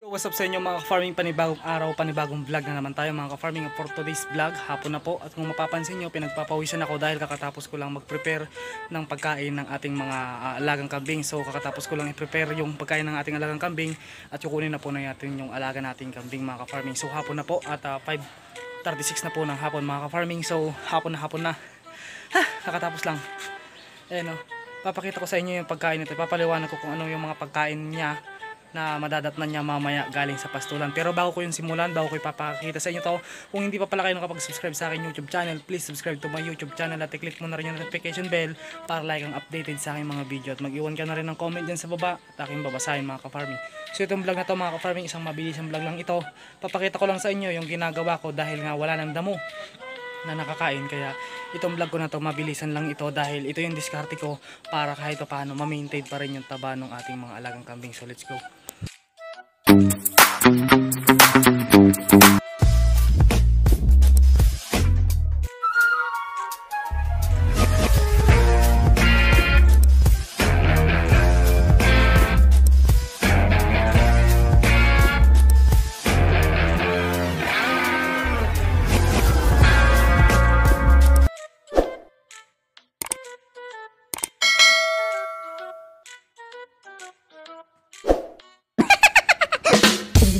What's up sa inyo mga ka-farming panibagong araw, panibagong vlog na naman tayo mga ka-farming. For today's vlog, hapon na po. At kung mapapansin nyo, pinagpapawisan ako dahil kakatapos ko lang mag-prepare ng pagkain ng ating mga ah, alagang kambing. So kakatapos ko lang i-prepare yung pagkain ng ating alagang kambing at kukunin na po na natin yung alaga nating kambing mga ka-farming. So hapon na po at ah, 5.36 na po ng hapon mga ka-farming. So hapon na hapon na. Ha, kakatapos lang. Ayan o. Papakita ko sa inyo yung pagkain nito. Papaliwanag ko kung ano yung mga pagkain niya na madadatnan niya mamaya galing sa pastulan. Pero bago ko yung simulan, bago ko ipapakita sa inyo to, kung hindi pa pala kayo nakapag-subscribe sa aking YouTube channel, please subscribe to my YouTube channel at i-click mo na rin yung notification bell para like ang updated sa aking mga video. At mag-iwan ka na rin ng comment dyan sa baba at aking babasahin mga ka-farming. So itong vlog na to mga ka-farming, isang mabilisang vlog lang ito. Papakita ko lang sa inyo yung ginagawa ko dahil nga wala ng damo na nakakain. Kaya itong vlog ko na to mabilisan lang ito dahil ito yung diskarte ko para kahit pa paano ma-maintain pa rin yung taba ng ating mga alagang kambing. So let's go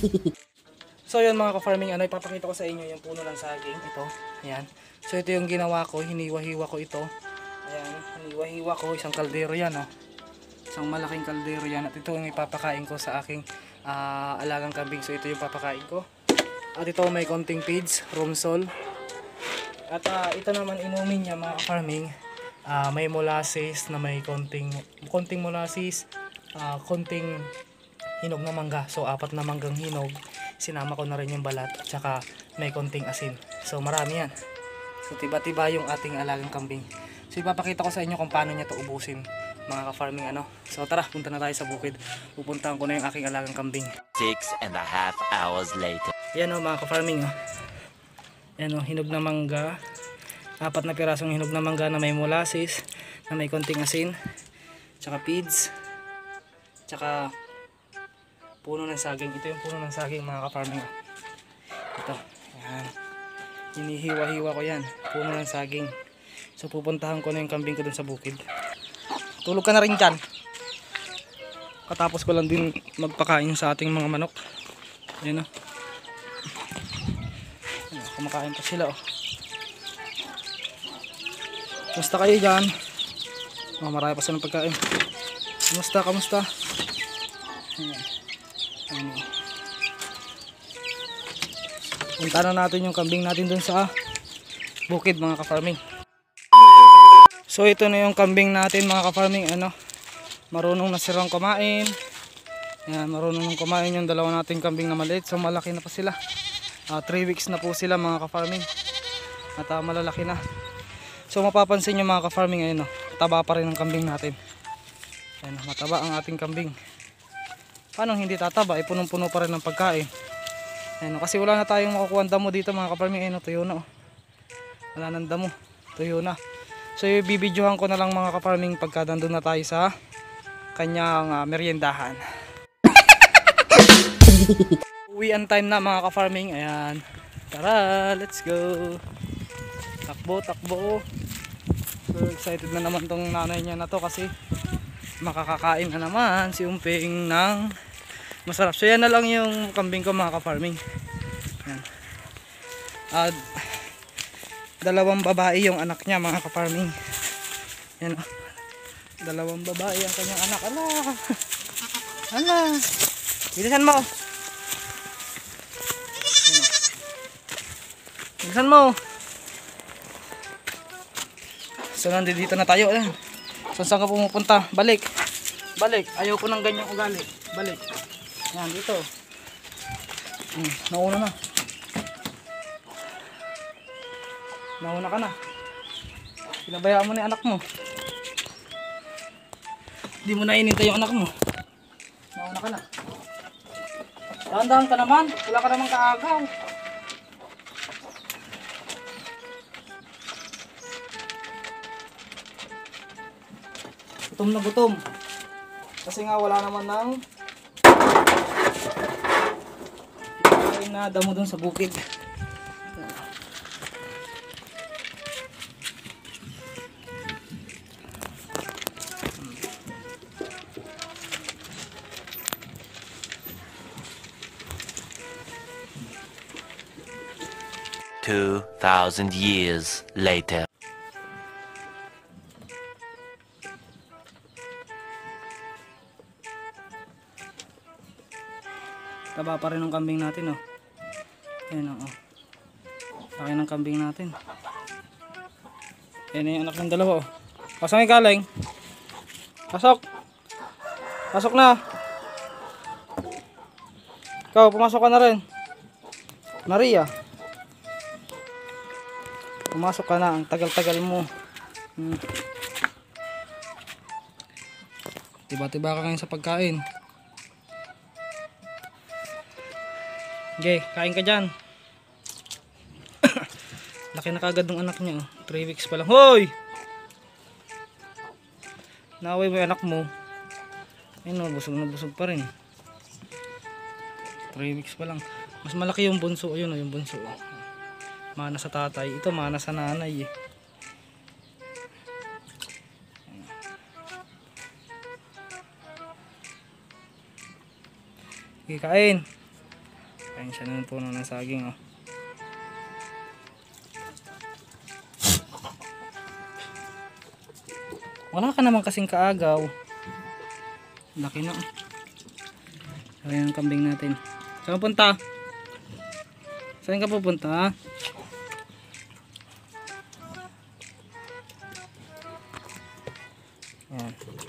So yun mga ka-farming, ano, ipapakita ko sa inyo yung puno ng saging. Ito, ayan. So ito yung ginawa ko, hiniwa-hiwa ko ito. Ayan, hiniwa-hiwa ko, isang kaldero yan, oh. Isang malaking kaldero yan. At ito yung ipapakain ko sa aking ah, alagang kambing. So ito yung papakain ko. At ito may konting feeds, romsol. At ah, ito naman inumin niya mga ka-farming. Ah, may molasses na may konting, konting molasses, ah, konting hinog na mangga. So, apat na manggang hinog. Sinama ko na rin yung balat. Tsaka may konting asin. So, marami yan. So, tiba-tiba yung ating alagang kambing. So, ipapakita ko sa inyo kung paano niya to ubusin mga ka-farming ano. So, tara, punta na tayo sa bukid. Pupuntahan ko na yung aking alagang kambing. Six and a half hours later. Yan o mga ka-farming oh. Yan o, hinog na mangga. Apat na pirasong hinog na mangga na may molasses, na may konting asin, tsaka feeds, tsaka puno ng saging. Ito yung puno ng saging mga ka-farming. oh. Ito, yan. Hinihiwa-hiwa ko yan. Puno ng saging. So pupuntahan ko na yung kambing ko dun sa bukid. Tulog ka na rin dyan. Katapos ko lang din magpakain sa ating mga manok. Yan o. Ayan, kumakain pa sila oh. Kumusta kayo dyan? Oh, marami pa silang pagkain. Kumusta, kamusta? Oh. Punta na natin yung kambing natin dun sa bukid mga ka-farming. So ito na yung kambing natin mga ka-farming ano. Marunong na silang kumain. Ayan, marunong nang kumain yung dalawa nating kambing na maliit. So malaki na pa sila. 3 weeks na po sila mga ka-farming. At ah, malalaki na. So mapapansin nyo mga ka-farming ayun oh, taba pa rin ang kambing natin. Ayan, mataba ang ating kambing. Paano hindi tataba? Eh punong-puno pa rin ng pagkain. Ayan, oh, kasi wala na tayong makukuha ng damo dito mga ka-farming. Ayun, oh, tuyo na oh. Wala nang damo. Tuyo na. So ibibidyohan ko na lang mga ka-farming pagka nandun na tayo sa kanyang ah, meriendahan. Uwian time na mga ka-farming. Ayan. Tara, let's go. Takbo, takbo. So excited na naman tong nanay niya na to kasi makakakain na naman si Umping ng masarap. So yan na lang yung kambing ko mga ka-farming. Ayan. At dalawang babae yung anak niya mga ka-farming. Yan o. Dalawang babae ang kanyang anak. Ala! Ala! Bilisan mo! Yan o. Bilisan mo! So nandito na tayo. Ayan. So saan ka pumupunta? Balik. Balik. Ayaw ko ng ganyang ugali. Balik. Yan dito. Hmm, nauna na. Nauna ka na. Pinabayaan mo na anak mo. Hindi mo na inintay yung anak mo. Nauna ka na. Dahan-dahan ka naman. Wala ka naman kaagaw. Gutom na gutom. Kasi nga wala naman ng na damo dun sa bukid. Two thousand years later. Taba pa rin ng kambing natin, oh. Ayan, oh. oh. Laki ng kambing natin. Ayan yung anak ng dalawa, oh. Pasok may galing. Pasok. Pasok na. Ikaw, pumasok ka na rin. Maria. Pumasok ka na. Ang tagal-tagal mo. Hmm. Tiba-tiba ka ngayon sa pagkain. Okay, kain ka dyan. Laki na kagad ng anak niya. 3 weeks pa lang. Hoy! Naway mo yung anak mo. Ayun busog na busog pa rin. 3 weeks pa lang. Mas malaki yung bunso. Ayun yung bunso. Mana sa tatay. Ito, mana sa nanay eh. Okay, kain. Kain siya ng puno ng saging oh. Wala ka naman kasing kaagaw. Laki na. Ayan ang kambing natin. Saan punta? Saan ka pupunta? Ayan.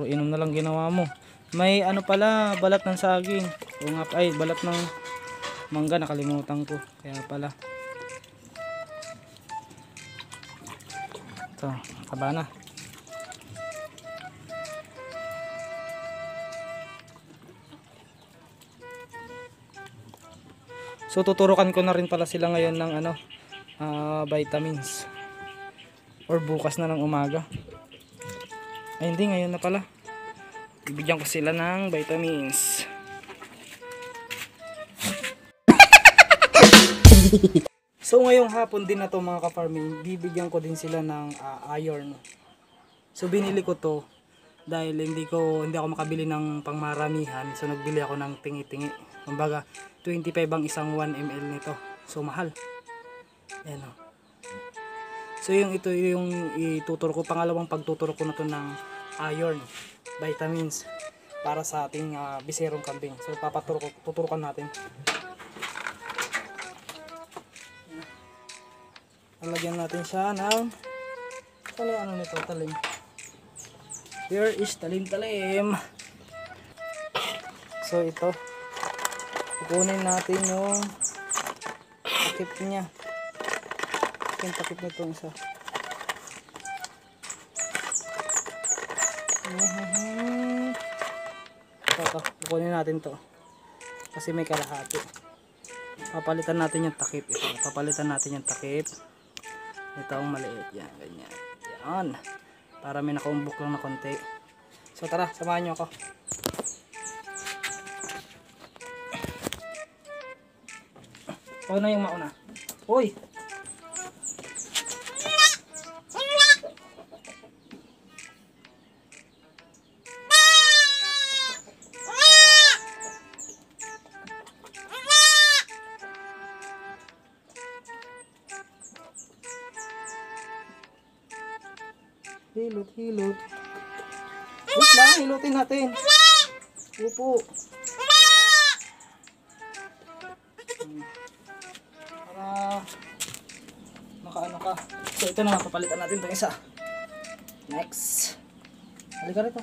Puro inom na lang ginawa mo. May ano pala, balat ng saging. O ay, balat ng mangga, nakalimutan ko. Kaya pala. Ito, taba na. So tuturukan ko na rin pala sila ngayon ng ano, ah, vitamins. Or bukas na ng umaga. Ay hindi, ngayon na pala. Bibigyan ko sila ng vitamins. so ngayong hapon din na to mga ka-farming, bibigyan ko din sila ng ah, iron. So binili ko to dahil hindi ko hindi ako makabili ng pangmaramihan. So nagbili ako ng tingi-tingi. Kumbaga 25 ang isang 1 ml nito. So mahal. Ayan o. So yung ito yung ituturo ko pangalawang pagtuturo ko na to ng iron vitamins para sa ating ah, biserong kambing. So tuturukan natin. Lalagyan natin siya ng yung ano nito talim. Here is talim-talim. So ito kukunin natin yung takip niya. Yung takip nito isa. Ito. Kukunin natin to. Kasi may kalahati. Papalitan natin yung takip. Ito. Papalitan natin yung takip. Ito ang maliit. Yan, ganyan. Yan. Para may nakaumbok lang na konti. So tara, samahan nyo ako. Ako na yung mauna. Uy! Hilot, hilot. Wait lang, hilutin natin. Upo. Hmm. Para makaano ka. So ito na, papalitan natin itong isa. Next. Halika rito.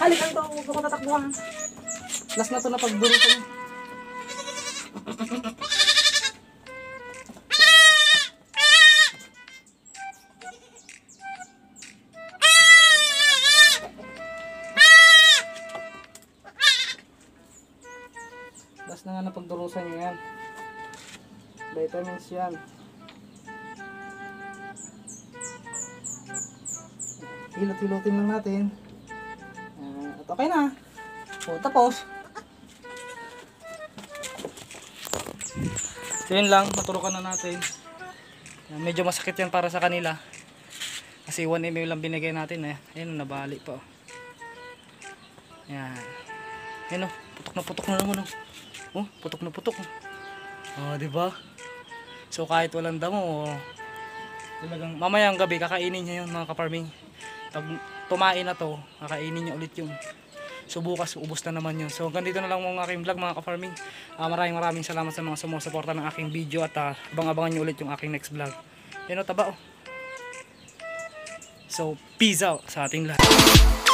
Halika rito, huwag ako tatakbuhan. Last na to na pagburutan. Vitamins yan. Hilot-hilotin lang natin. Ah, at Okay na. O, tapos. So yun lang, maturukan na natin. Yan, Medyo masakit yan para sa kanila. Kasi 1 ml lang binigay natin eh. Ayun, nabali pa. oh. Yan. Ayun oh, putok na putok na naman oh. Oh, putok na putok. Oh, di ba? So kahit walang damo, talagang mamayang gabi kakainin niya yun mga kaparming. Pag tumain na to, kakainin niya ulit yun. So bukas ubos na naman yun. So hanggang dito na lang mga aking vlog mga ka-farming. Ah, maraming maraming salamat sa mga sumusuporta ng aking video at ah, abang-abangan nyo ulit yung aking next vlog. Yan o, taba oh. So peace out sa ating lahat.